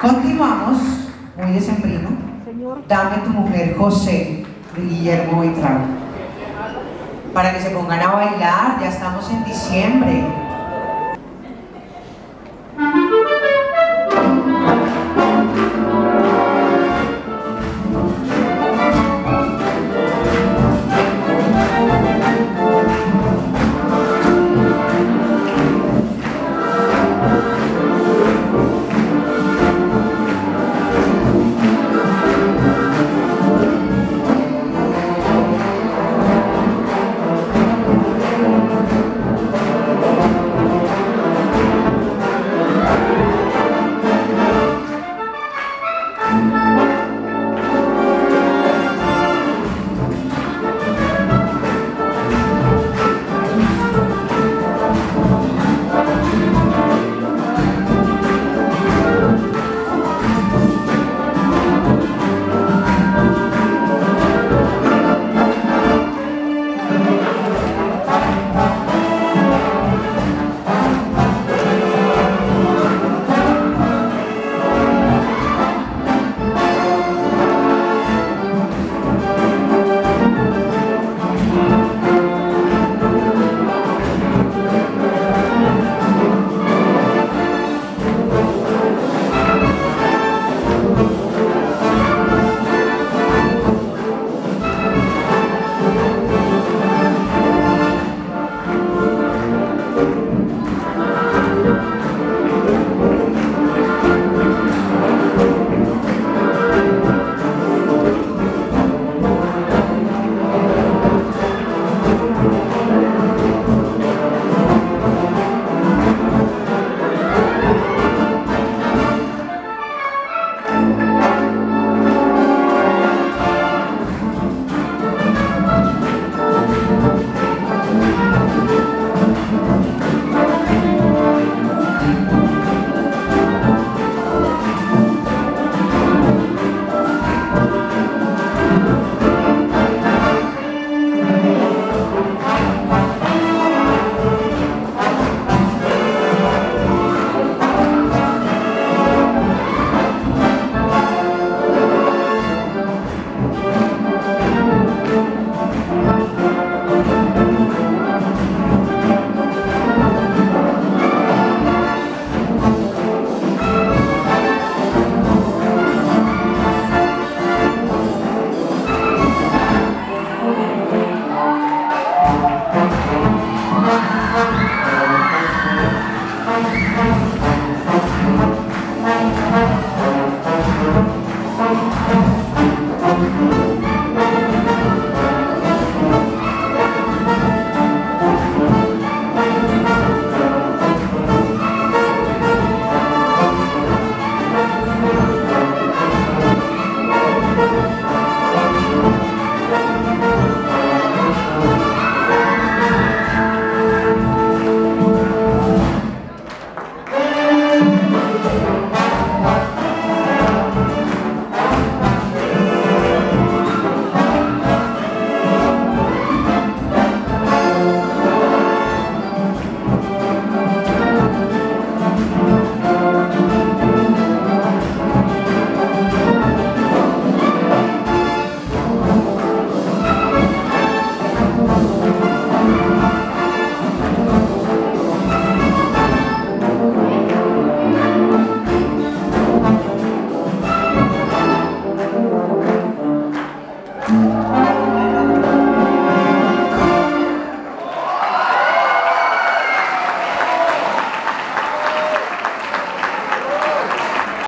Continuamos, muy decembrino. Dame tu mujer José de Guillermo Buitrago. Para que se pongan a bailar, ya estamos en diciembre.